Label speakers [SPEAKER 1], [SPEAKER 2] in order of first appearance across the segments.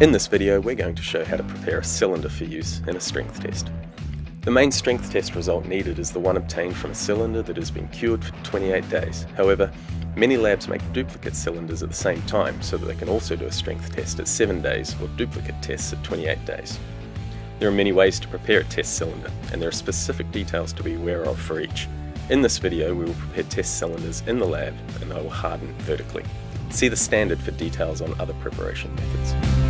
[SPEAKER 1] In this video we're going to show how to prepare a cylinder for use in a strength test. The main strength test result needed is the one obtained from a cylinder that has been cured for 28 days. However, many labs make duplicate cylinders at the same time so that they can also do a strength test at 7 days or duplicate tests at 28 days. There are many ways to prepare a test cylinder and there are specific details to be aware of for each. In this video we will prepare test cylinders in the lab and they will harden vertically. See the standard for details on other preparation methods.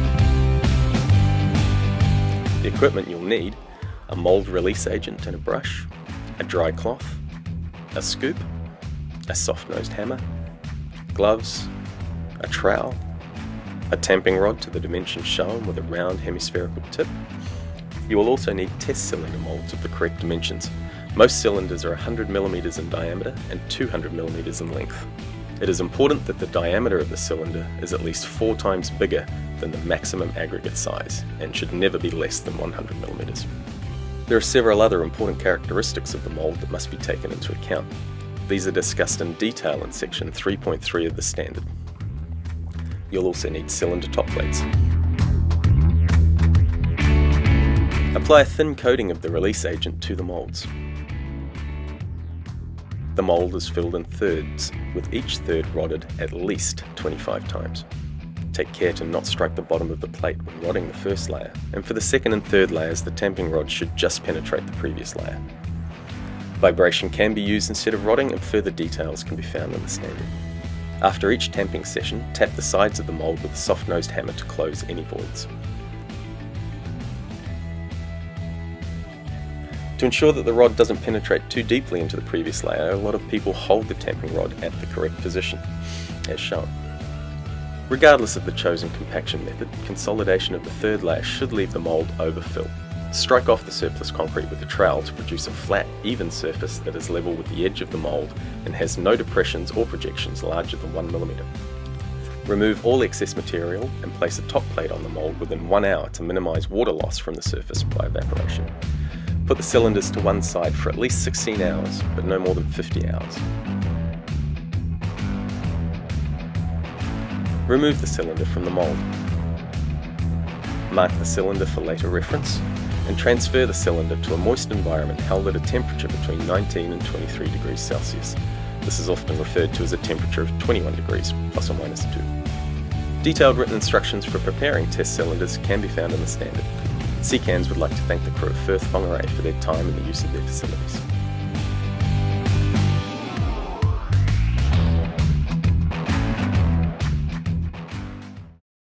[SPEAKER 1] Equipment you'll need a mould release agent and a brush, a dry cloth, a scoop, a soft-nosed hammer, gloves, a trowel, a tamping rod to the dimensions shown with a round hemispherical tip. You will also need test cylinder moulds of the correct dimensions. Most cylinders are 100mm in diameter and 200mm in length. It is important that the diameter of the cylinder is at least four times bigger than the maximum aggregate size and should never be less than 100mm. There are several other important characteristics of the mould that must be taken into account. These are discussed in detail in section 3.3 of the standard. You'll also need cylinder top plates. Apply a thin coating of the release agent to the moulds. The mould is filled in thirds, with each third rodded at least 25 times. Take care to not strike the bottom of the plate when rodding the first layer, and for the second and third layers the tamping rod should just penetrate the previous layer. Vibration can be used instead of rodding and further details can be found in the standard. After each tamping session, tap the sides of the mould with a soft-nosed hammer to close any voids. To ensure that the rod doesn't penetrate too deeply into the previous layer, a lot of people hold the tamping rod at the correct position, as shown. Regardless of the chosen compaction method, consolidation of the third layer should leave the mould overfill. Strike off the surplus concrete with a trowel to produce a flat, even surface that is level with the edge of the mould and has no depressions or projections larger than 1mm. Remove all excess material and place a top plate on the mould within one hour to minimise water loss from the surface by evaporation. Put the cylinders to one side for at least 16 hours, but no more than 50 hours. Remove the cylinder from the mould. Mark the cylinder for later reference, and transfer the cylinder to a moist environment held at a temperature between 19 and 23 degrees Celsius. This is often referred to as a temperature of 21 degrees, plus or minus 2. Detailed written instructions for preparing test cylinders can be found in the standard. CCANZ would like to thank the crew of Firth Whangarei for their time and the use of their facilities.